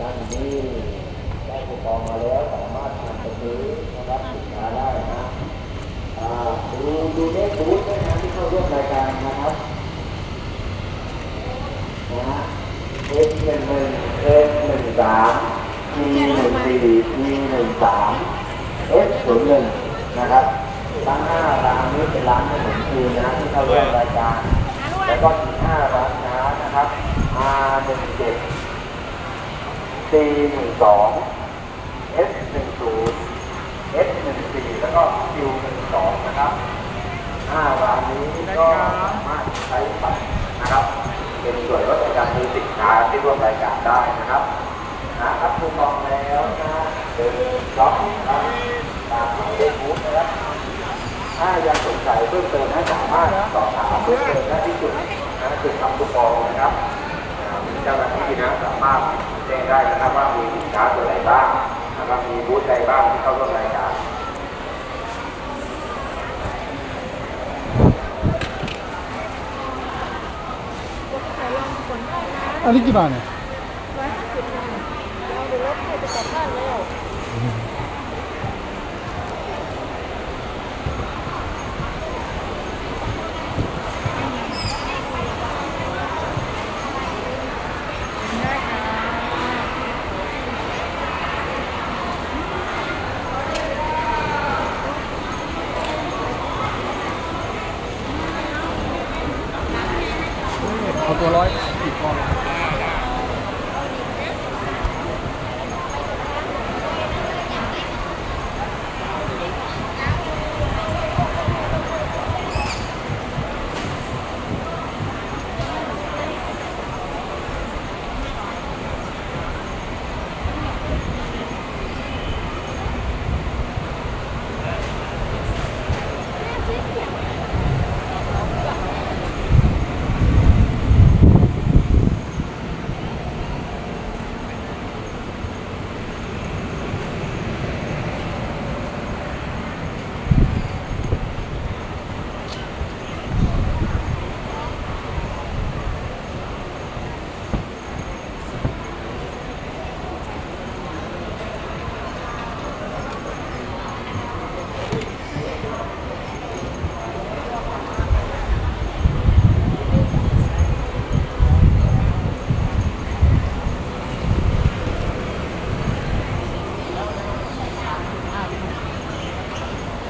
ท่านที่ได้คูปองมาแล้วสามารถนำไปซื้อนะครับสินค้าได้นะดูดูเลขบูธด้วยนะที่เข้าร่วมรายการนะครับนะฮะ X หนึ่งหนึ่ง X หนึ่งสาม G หนึ่งสี่ G หนึ่งสาม S ศูนย์หนึ่งนะครับทั้งห้าร้านนี้เป็นร้านขนมจีนนะที่เข้าร่วมรายการ แล้วก็อีกห้าร้านค้านะครับ R หนึ่งเจ็ด C หนึ่งสอง S หนึ่งศูนย์ S หนึ่งสี่แล้วก็ Q หนึ่งสองนะครับห้าร้านนี้ก็สามารถใช้บัตรนะครับ เป็นส่วนลดในการซื้อสินค้าที่ร่วมรายการได้นะครับนะครับคูปองแล้วนะเดินล็อกนะครับตามหมายเลขบูธนะครับถ้ายังสงสัยเพิ่มเติมให้สามารถสอบถามเพิ่มเติมได้ที่จุดนะจุดทำคูปองนะครับอ่าเจ้าหน้าที่นะสามารถแจ้งได้นะครับว่ามีสินค้าตัวไหนบ้างนะครับมีบูธใดบ้างที่เข้าร่วมรายการอันนี้กี่บาทเนี่ย ร้อยห้าสิบนะเราดูรถให้ไปกลับบ้านแล้ว เอาตัวร้อยสิบปอนด์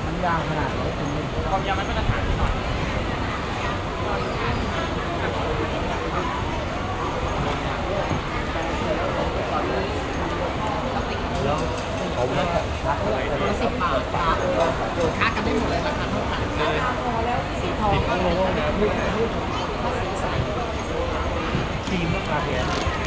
มัน ยาวขนาดนี้ถึงความยาวไม่มาตรฐานนิดหน่อยสิบบาทครับค้ากันได้หมดเลยราคาเท่ากันสีทองก็เลยสีใสทีมราคาแพงส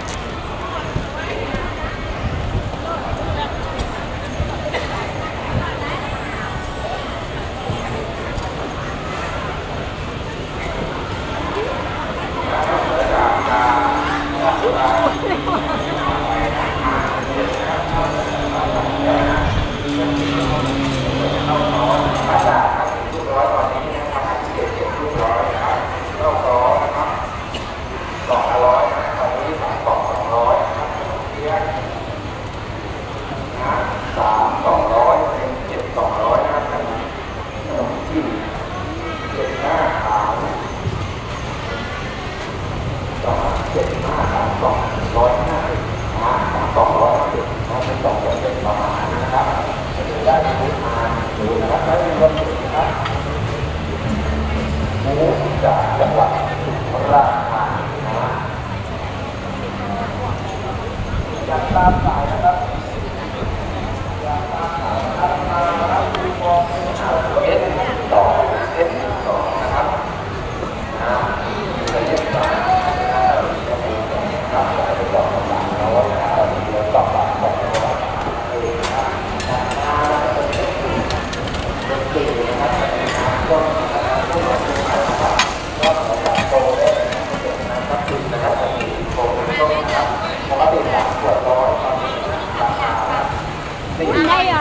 สองร้อยห้าสิบนะสองร้อยห้าสิบนะเป็นสองร้อเป็นประมาณนะครับจะได้ทุกทานหรือนะครับได้รถนะครับหมูจากจังหวัดสุราษฎร์ธานีนะจัดตาม đây à